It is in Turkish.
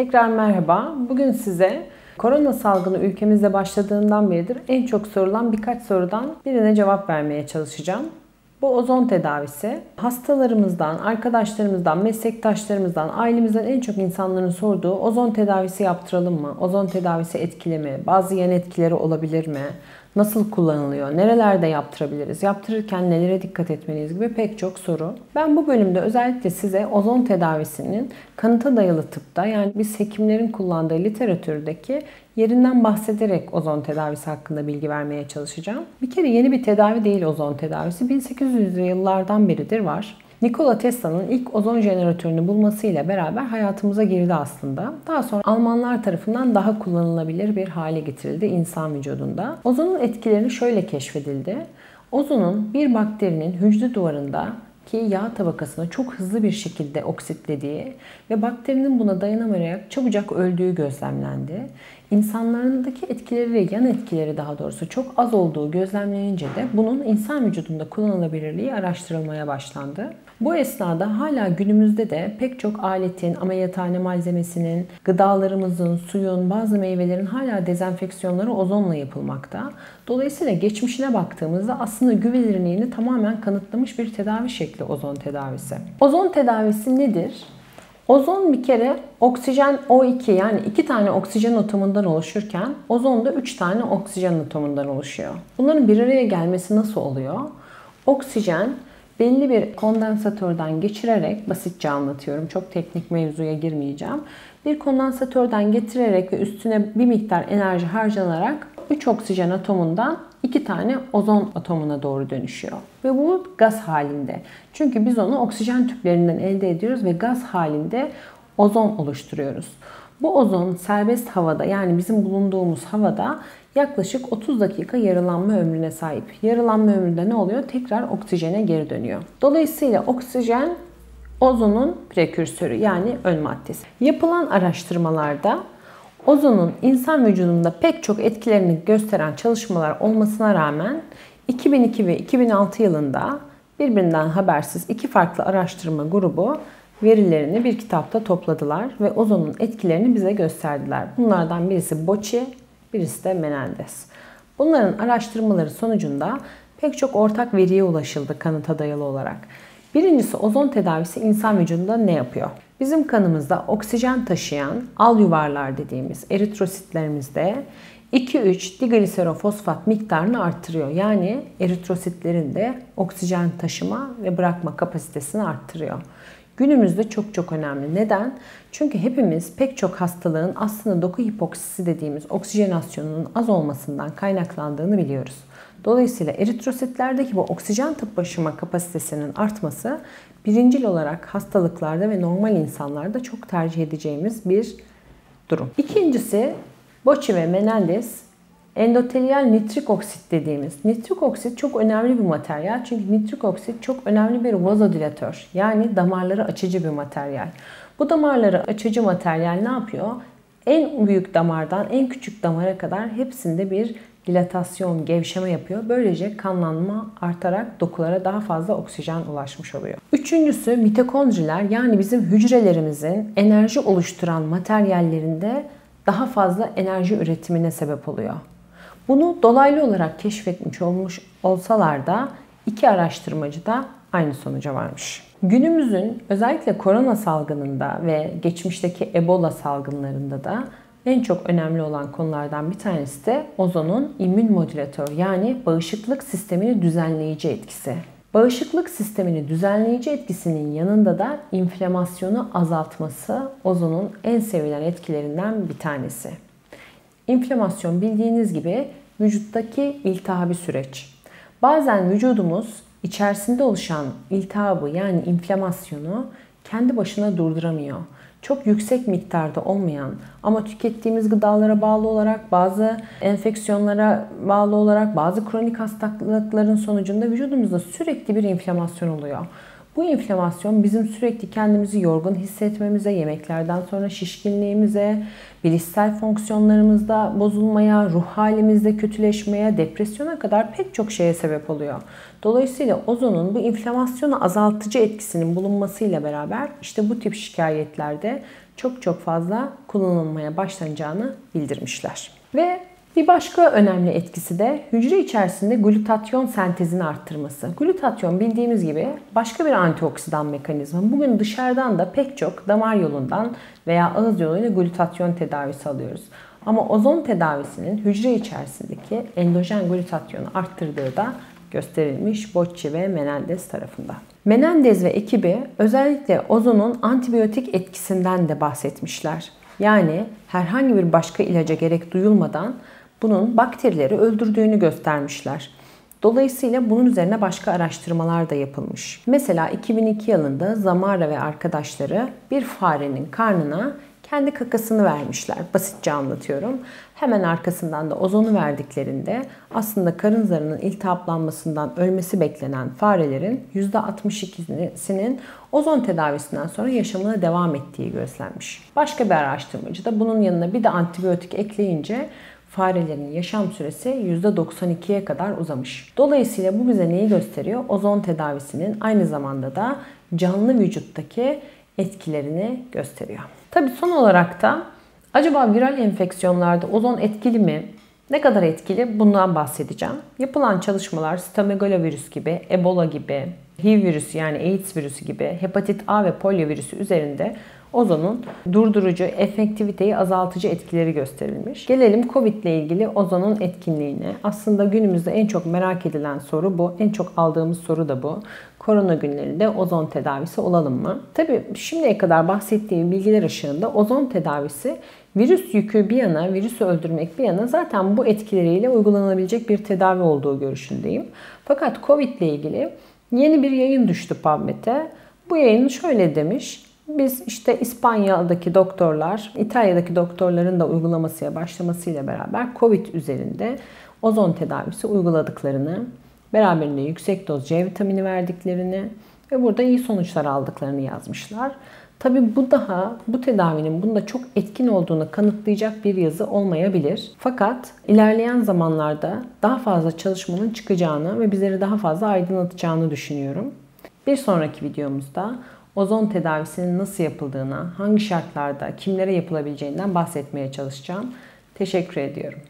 Tekrar merhaba. Bugün size korona salgını ülkemizde başladığından beridir en çok sorulan birkaç sorudan birine cevap vermeye çalışacağım. Bu ozon tedavisi hastalarımızdan, arkadaşlarımızdan, meslektaşlarımızdan, ailemizden en çok insanların sorduğu ozon tedavisi yaptıralım mı? Ozon tedavisi etkili mi? Bazı yan etkileri olabilir mi? Nasıl kullanılıyor? Nerelerde yaptırabiliriz? Yaptırırken nelere dikkat etmeliyiz gibi pek çok soru. Ben bu bölümde özellikle size ozon tedavisinin kanıta dayalı tıpta yani biz hekimlerin kullandığı literatürdeki yerinden bahsederek ozon tedavisi hakkında bilgi vermeye çalışacağım. Bir kere yeni bir tedavi değil ozon tedavisi. 1800'lü yıllardan beridir var. Nikola Tesla'nın ilk ozon jeneratörünü bulmasıyla beraber hayatımıza girdi aslında. Daha sonra Almanlar tarafından daha kullanılabilir bir hale getirildi insan vücudunda. Ozonun etkileri şöyle keşfedildi. Ozonun bir bakterinin hücre duvarında ki yağ tabakasını çok hızlı bir şekilde oksitlediği ve bakterinin buna dayanamayarak çabucak öldüğü gözlemlendi. İnsanlarındaki etkileri ve yan etkileri daha doğrusu çok az olduğu gözlemlenince de bunun insan vücudunda kullanılabilirliği araştırılmaya başlandı. Bu esnada hala günümüzde de pek çok aletin, ameliyathane malzemesinin, gıdalarımızın, suyun, bazı meyvelerin hala dezenfeksiyonları ozonla yapılmakta. Dolayısıyla geçmişine baktığımızda aslında güvenilirliğini tamamen kanıtlamış bir tedavi şekli ozon tedavisi. Ozon tedavisi nedir? Ozon bir kere oksijen O2 yani iki tane oksijen atomundan oluşurken ozon da üç tane oksijen atomundan oluşuyor. Bunların bir araya gelmesi nasıl oluyor? Oksijen belli bir kondansatörden geçirerek, basitçe anlatıyorum, çok teknik mevzuya girmeyeceğim. Bir kondansatörden getirerek ve üstüne bir miktar enerji harcanarak 3 oksijen atomundan 2 tane ozon atomuna doğru dönüşüyor. Ve bu gaz halinde. Çünkü biz onu oksijen tüplerinden elde ediyoruz ve gaz halinde ozon oluşturuyoruz. Bu ozon serbest havada yani bizim bulunduğumuz havada yaklaşık 30 dakika yarılanma ömrüne sahip. Yarılanma ömründe ne oluyor? Tekrar oksijene geri dönüyor. Dolayısıyla oksijen ozonun prekürsörü yani ön maddesi. Yapılan araştırmalarda ozonun insan vücudunda pek çok etkilerini gösteren çalışmalar olmasına rağmen 2002 ve 2006 yılında birbirinden habersiz iki farklı araştırma grubu verilerini bir kitapta topladılar ve ozonun etkilerini bize gösterdiler. Bunlardan birisi Bocci, birisi de Menendez. Bunların araştırmaları sonucunda pek çok ortak veriye ulaşıldı kanıta dayalı olarak. Birincisi ozon tedavisi insan vücudunda ne yapıyor? Bizim kanımızda oksijen taşıyan al yuvarlar dediğimiz eritrositlerimizde 2-3 digliserofosfat miktarını arttırıyor. Yani eritrositlerin de oksijen taşıma ve bırakma kapasitesini arttırıyor. Günümüzde çok çok önemli. Neden? Çünkü hepimiz pek çok hastalığın aslında doku hipoksisi dediğimiz oksijenasyonunun az olmasından kaynaklandığını biliyoruz. Dolayısıyla eritrositlerdeki bu oksijen taşıma kapasitesinin artması birincil olarak hastalıklarda ve normal insanlarda çok tercih edeceğimiz bir durum. İkincisi Bocci ve Menendez endotelial nitrik oksit dediğimiz. Nitrik oksit çok önemli bir materyal. Çünkü nitrik oksit çok önemli bir vazodilatör. Yani damarları açıcı bir materyal. Bu damarları açıcı materyal ne yapıyor? En büyük damardan en küçük damara kadar hepsinde bir dilatasyon, gevşeme yapıyor. Böylece kanlanma artarak dokulara daha fazla oksijen ulaşmış oluyor. Üçüncüsü mitokondriler yani bizim hücrelerimizin enerji oluşturan materyallerinde daha fazla enerji üretimine sebep oluyor. Bunu dolaylı olarak keşfetmiş olmuş olsalar da iki araştırmacı da aynı sonuca varmış. Günümüzün özellikle korona salgınında ve geçmişteki Ebola salgınlarında da en çok önemli olan konulardan bir tanesi de ozonun immün modülatör yani bağışıklık sistemini düzenleyici etkisi. Bağışıklık sistemini düzenleyici etkisinin yanında da inflamasyonu azaltması ozonun en sevilen etkilerinden bir tanesi. İnflamasyon bildiğiniz gibi vücuttaki iltihabi süreç. Bazen vücudumuz içerisinde oluşan iltihabı yani inflamasyonu kendi başına durduramıyor çok yüksek miktarda olmayan ama tükettiğimiz gıdalara bağlı olarak bazı enfeksiyonlara bağlı olarak bazı kronik hastalıkların sonucunda vücudumuzda sürekli bir inflamasyon oluyor. Bu inflamasyon bizim sürekli kendimizi yorgun hissetmemize, yemeklerden sonra şişkinliğimize, bilişsel fonksiyonlarımızda bozulmaya, ruh halimizde kötüleşmeye, depresyona kadar pek çok şeye sebep oluyor. Dolayısıyla ozonun bu inflamasyonu azaltıcı etkisinin bulunmasıyla beraber işte bu tip şikayetlerde çok çok fazla kullanılmaya başlanacağını bildirmişler. Ve bir başka önemli etkisi de hücre içerisinde glutatyon sentezini arttırması. Glutatyon bildiğimiz gibi başka bir antioksidan mekanizma. Bugün dışarıdan da pek çok damar yolundan veya ağız yoluyla glutatyon tedavisi alıyoruz. Ama ozon tedavisinin hücre içerisindeki endojen glutatyonu arttırdığı da gösterilmiş Bocci ve Menendez tarafından. Menendez ve ekibi özellikle ozonun antibiyotik etkisinden de bahsetmişler. Yani herhangi bir başka ilaca gerek duyulmadan bunun bakterileri öldürdüğünü göstermişler. Dolayısıyla bunun üzerine başka araştırmalar da yapılmış. Mesela 2002 yılında Zamara ve arkadaşları bir farenin karnına kendi kakasını vermişler. Basitçe anlatıyorum. Hemen arkasından da ozonu verdiklerinde aslında karın zarının iltihaplanmasından ölmesi beklenen farelerin %62'sinin ozon tedavisinden sonra yaşamına devam ettiği gözlenmiş. Başka bir araştırmacı da bunun yanına bir de antibiyotik ekleyince farelerin yaşam süresi %92'ye kadar uzamış. Dolayısıyla bu bize neyi gösteriyor? Ozon tedavisinin aynı zamanda da canlı vücuttaki etkilerini gösteriyor. Tabii son olarak da acaba viral enfeksiyonlarda ozon etkili mi? Ne kadar etkili? Bundan bahsedeceğim. Yapılan çalışmalar stomegalovirüs gibi, Ebola gibi, HIV virüsü yani AIDS virüsü gibi, hepatit A ve polio virüsü üzerinde ozonun durdurucu, efektiviteyi azaltıcı etkileri gösterilmiş. Gelelim Covid ile ilgili ozonun etkinliğine. Aslında günümüzde en çok merak edilen soru bu. En çok aldığımız soru da bu. Korona günlerinde ozon tedavisi olalım mı? Tabii şimdiye kadar bahsettiğim bilgiler ışığında ozon tedavisi virüs yükü bir yana, virüsü öldürmek bir yana zaten bu etkileriyle uygulanabilecek bir tedavi olduğu görüşündeyim. Fakat Covid ile ilgili yeni bir yayın düştü PubMed'e. Bu yayın şöyle demiş. Biz işte İspanya'daki doktorlar, İtalya'daki doktorların da uygulamasıya başlamasıyla beraber COVID üzerinde ozon tedavisi uyguladıklarını, beraberinde yüksek doz C vitamini verdiklerini ve burada iyi sonuçlar aldıklarını yazmışlar. Tabi bu daha bu tedavinin bunda çok etkin olduğunu kanıtlayacak bir yazı olmayabilir. Fakat ilerleyen zamanlarda daha fazla çalışmanın çıkacağını ve bizleri daha fazla aydınlatacağını düşünüyorum. Bir sonraki videomuzda ozon tedavisinin nasıl yapıldığına, hangi şartlarda, kimlere yapılabileceğinden bahsetmeye çalışacağım. Teşekkür ediyorum.